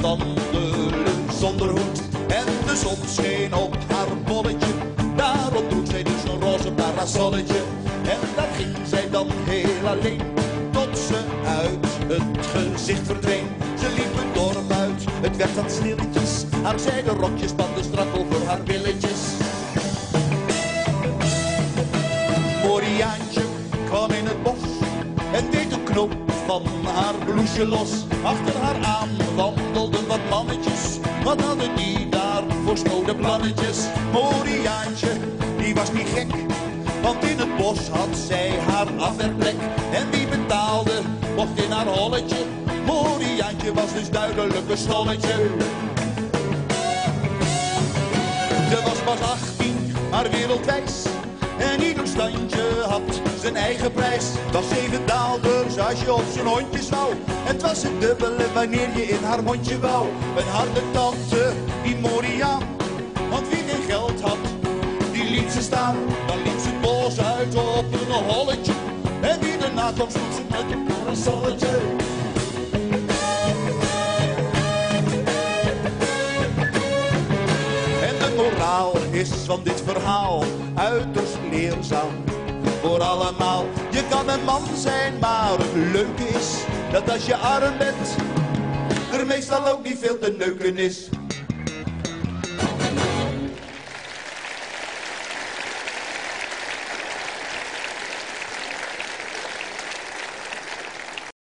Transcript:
wandelen zonder hoed. En de zon scheen op haar bolletje, daarop droeg zij dus een roze parasolletje. En daar ging zij dan heel alleen, tot ze uit het gezicht verdween. Ze liep het dorp uit, het werd wat stilletjes, haar zijden rokjes spanden strak over haar billetjes. Moriaantje kwam van haar bloesje los. Achter haar aan wandelden wat mannetjes, wat hadden die daar voor snode plannetjes? Moriaantje, die was niet gek, want in het bos had zij haar afwerkplek. En wie betaalde, mocht in haar holletje. Moriaantje was dus duidelijk een stolletje. Ze was pas 18, maar wereldwijs. En ieder standje had zijn eigen prijs. Was zeven daalders als je op zijn hondjes wou. Het was het dubbele wanneer je in haar mondje wou. Een harde tante, die Moriaan. Want wie geen geld had, die liet ze staan. Dan liep ze het bos uit op een holletje. En wie daarna kwam, sloeg ze met een parasolletje. En de moraal is van dit verhaal uiterst leerzaam voor allemaal. Kan een man zijn, maar het leuke is dat als je arm bent, er meestal ook niet veel te neuken is.